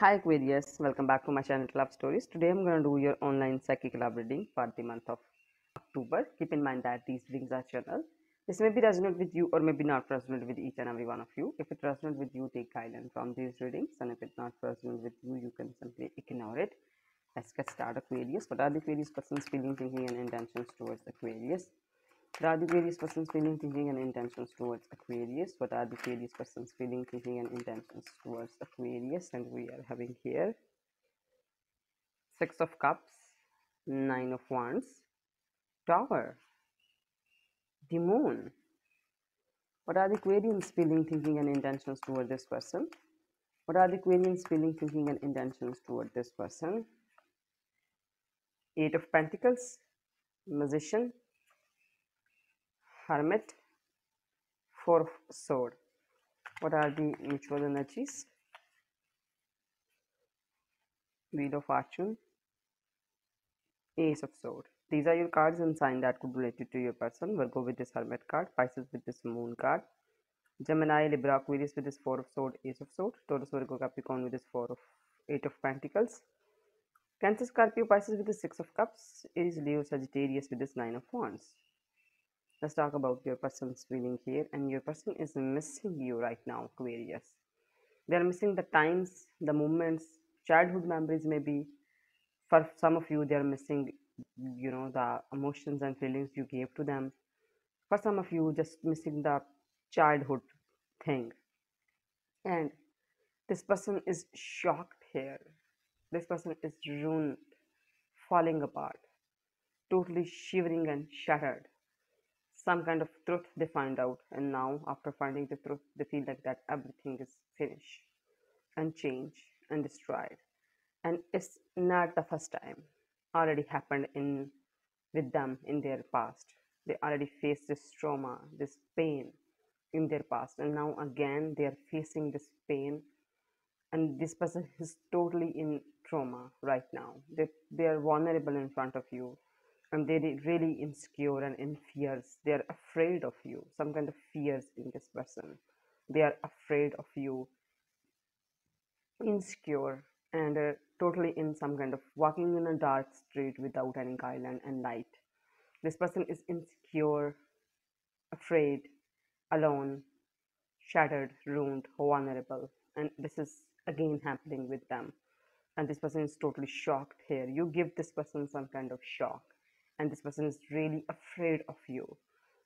Hi Aquarius, welcome back to my channel Love Stories. Today I'm going to do your online psychic love reading for the month of October. Keep in mind that these readings are general. This may be resonant with you or maybe not resonant with each and every one of you. If it resonates with you, take guidance from these readings, and if it's not resonant with you, you can simply ignore it. Let's get started, Aquarius. What are the Aquarius person's feeling, thinking, and intentions towards Aquarius? Are the Aquarius person's feeling, thinking, and intentions towards Aquarius? What are the Aquarius person's feeling, thinking, and intentions towards Aquarius? And we are having here Six of Cups, Nine of Wands, Tower, the Moon. What are the Aquarians feeling, thinking, and intentions toward this person? What are the Aquarians feeling, thinking, and intentions toward this person? Eight of Pentacles, Magician, Hermit, Four of Sword. What are the mutual energies? Wheel of Fortune, Ace of Sword. These are your cards and sign that could relate to your person. Virgo with this Hermit card, Pisces with this Moon card, Gemini, Libra, Aquarius with this Four of Sword, Ace of Sword, Taurus, Virgo, Capricorn with this Four of Eight of Pentacles, Cancer, Scorpio, Pisces with the Six of Cups, Aries, Leo, Sagittarius with this Nine of Wands. Let's talk about your person's feeling here, and your person is missing you right now, Aquarius. They are missing the times, the moments, childhood memories, maybe. For some of you, they are missing, you know, the emotions and feelings you gave to them. For some of you, just missing the childhood thing. And this person is shocked here. This person is ruined, falling apart, totally shivering and shattered some kind of truth they find out. And now after finding the truth they feel like that everything is finished and changed and destroyed. And it's not the first time. Already happened in with them in their past. They already faced this trauma this pain in their past. And now again they are facing this pain. And this person is totally in trauma right now. They, they are vulnerable in front of you and they're really insecure and in fears. They are afraid of you. Some kind of fears in this person. They are afraid of you. Insecure and uh, totally in some kind of walking in a dark street without any guideline and light. This person is insecure afraid alone shattered ruined vulnerable and this is again happening with them. And this person is totally shocked here. You give this person some kind of shock and this person is really afraid of you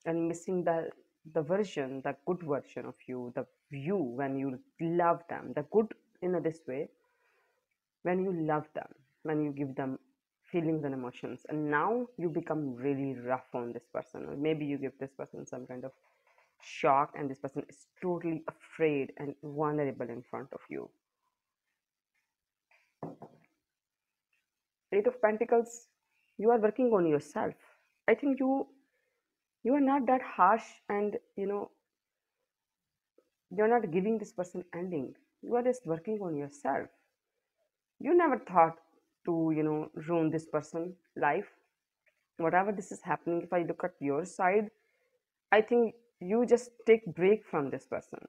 and missing the the version the good version of you the you when you love them the good in this way when you love them when you give them feelings and emotions. And now you become really rough on this person. Or maybe you give this person some kind of shock and this person is totally afraid and vulnerable in front of you. Eight of pentacles you are working on yourself. I think you you are not that harsh and you know you're not giving this person ending. You are just working on yourself. You never thought to you know ruin this person life. Whatever this is happening if i look at your side i think you just take break from this person.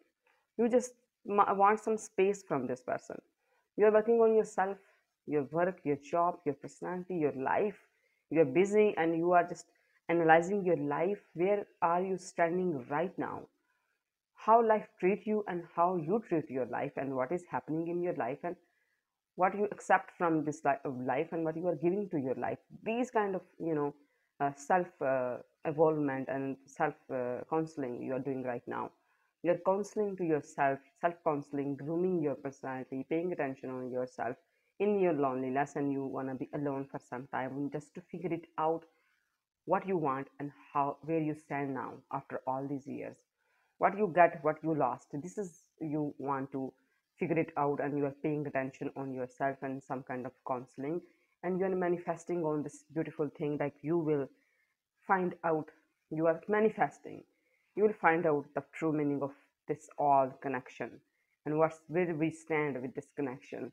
You just want some space from this person. You're working on yourself your work your job your personality your life you're busy and you are just analyzing your life. Where are you standing right now? How life treat you and how you treat your life and what is happening in your life and what you accept from this life of life and what you are giving to your life. These kind of you know uh, self uh, evolvement and self uh, counseling you are doing right now. You're counseling to yourself self counseling grooming your personality paying attention on yourself in your loneliness and you want to be alone for some time just to figure it out what you want and how where you stand now after all these years. What you get what you lost this is you want to figure it out and you are paying attention on yourself and some kind of counseling and you are manifesting on this beautiful thing like you will find out you are manifesting. You will find out the true meaning of this all connection and what's where we stand with this connection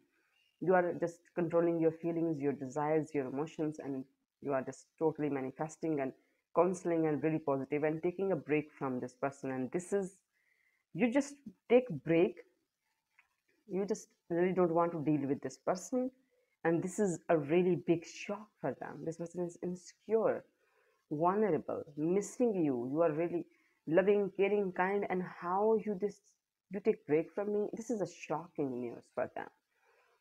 you are just controlling your feelings your desires your emotions and you are just totally manifesting and counseling and really positive and taking a break from this person. And this is you just take break. You just really don't want to deal with this person. And this is a really big shock for them. This person is insecure vulnerable missing you. You are really loving caring kind and how you this you take break from me. This is a shocking news for them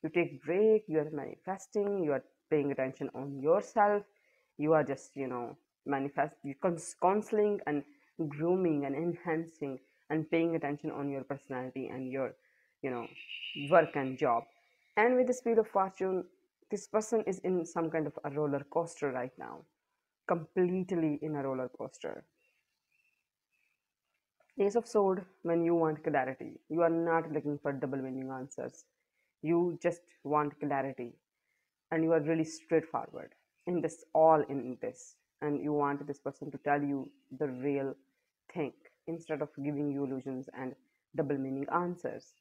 you take break you are manifesting you are paying attention on yourself. You are just you know manifest you counseling and grooming and enhancing and paying attention on your personality and your you know work and job. And with this wheel of fortune this person is in some kind of a roller coaster right now. Completely in a roller coaster. Ace of sword when you want clarity you are not looking for double meaning answers you just want clarity and you are really straightforward in this all in this. And you want this person to tell you the real thing instead of giving you illusions and double meaning answers.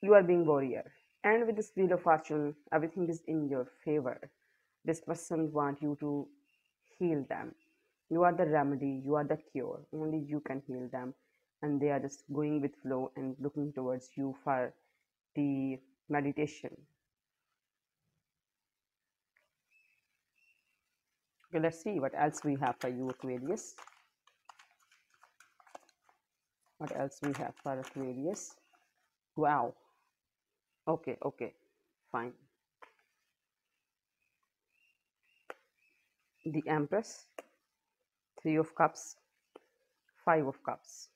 You are being warrior. And with this wheel of fortune everything is in your favor. This person want you to heal them. You are the remedy. You are the cure. Only you can heal them. And they are just going with flow and looking towards you for the meditation. Okay let's see what else we have for you aquarius. What else we have for aquarius? Wow. Okay okay fine. The empress three of cups five of cups.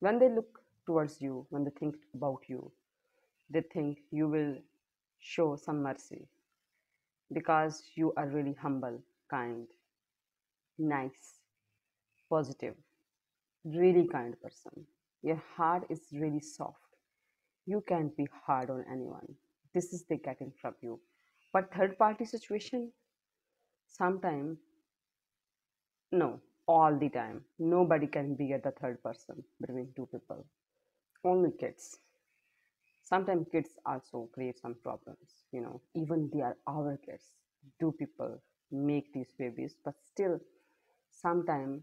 When they look towards you when they think about you. They think you will show some mercy because you are really humble kind nice positive really kind person. Your heart is really soft. You can't be hard on anyone. This is they getting from you. But third party situation sometime no all the time. Nobody can be at the third person between two people only kids. Sometimes kids also create some problems you know. Even they are our kids. Do people make these babies? But still sometimes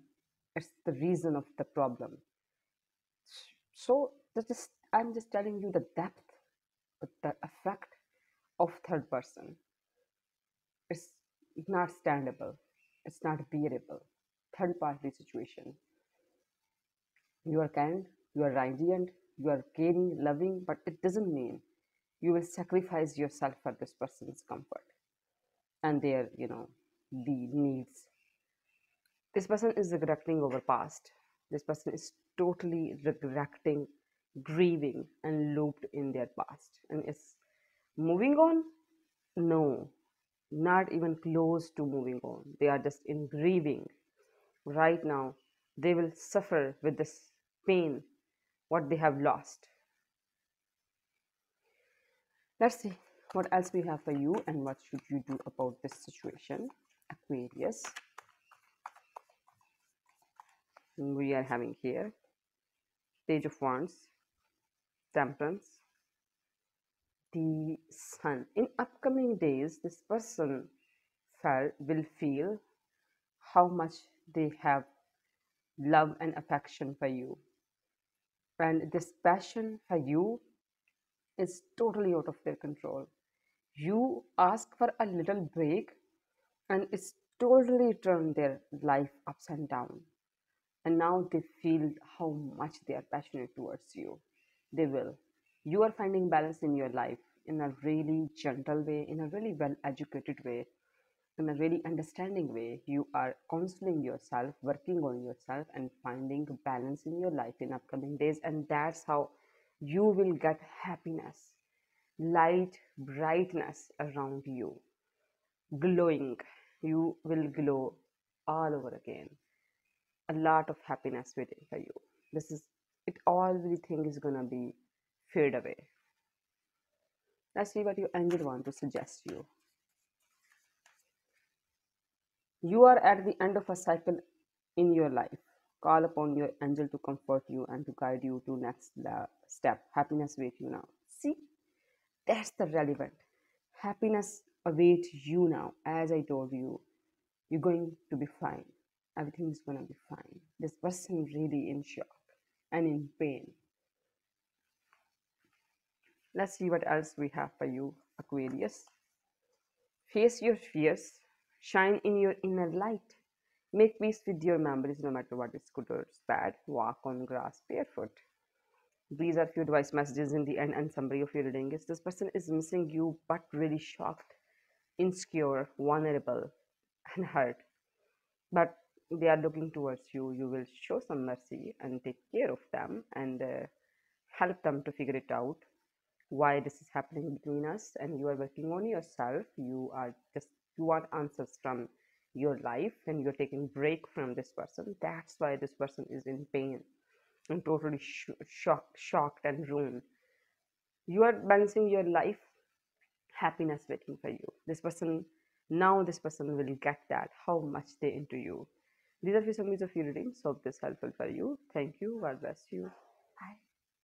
it's the reason of the problem. So that's just i'm just telling you the depth of the effect of third person it's not standable. It's not bearable. Third party situation. You are kind you are radiant you are caring loving but it doesn't mean you will sacrifice yourself for this person's comfort and their you know the needs. This person is regretting over past. This person is totally regretting grieving and looped in their past. And is moving on? No. Not even close to moving on. They are just in grieving. Right now they will suffer with this pain what they have lost. Let's see what else we have for you and what should you do about this situation aquarius. We are having here page of wands temperance the sun. In upcoming days this person felt will feel how much they have love and affection for you and this passion for you is totally out of their control. You ask for a little break and it's totally turned their life ups and down. And now they feel how much they are passionate towards you. They will. You are finding balance in your life in a really gentle way in a really well educated way in a really understanding way you are counseling yourself working on yourself and finding balance in your life in upcoming days. And that's how you will get happiness light brightness around you. Glowing. You will glow all over again. A lot of happiness waiting for you. This is it all we think is gonna be fade away. Let's see what your angel want to suggest you you are at the end of a cycle in your life. Call upon your angel to comfort you and to guide you to next step. Happiness wait you now. See that's the relevant. Happiness awaits you now. As i told you you're going to be fine. Everything is going to be fine. This person really in shock and in pain. Let's see what else we have for you, Aquarius. Face your fears, shine in your inner light. Make peace with your memories no matter what is good or bad. Walk on grass barefoot. These are few advice messages in the end and summary of your reading is this person is missing you but really shocked, insecure, vulnerable, and hurt. But they are looking towards you. You will show some mercy and take care of them and uh, help them to figure it out why this is happening between us and you are working on yourself you are just you want answers from your life and you're taking break from this person that's why this person is in pain. And totally sh- shocked shocked and ruined. You are balancing your life happiness waiting for you. This person now this person will get that how much they into you. These are few summaries of your readings hope this helpful for you. Thank you. God bless you. Bye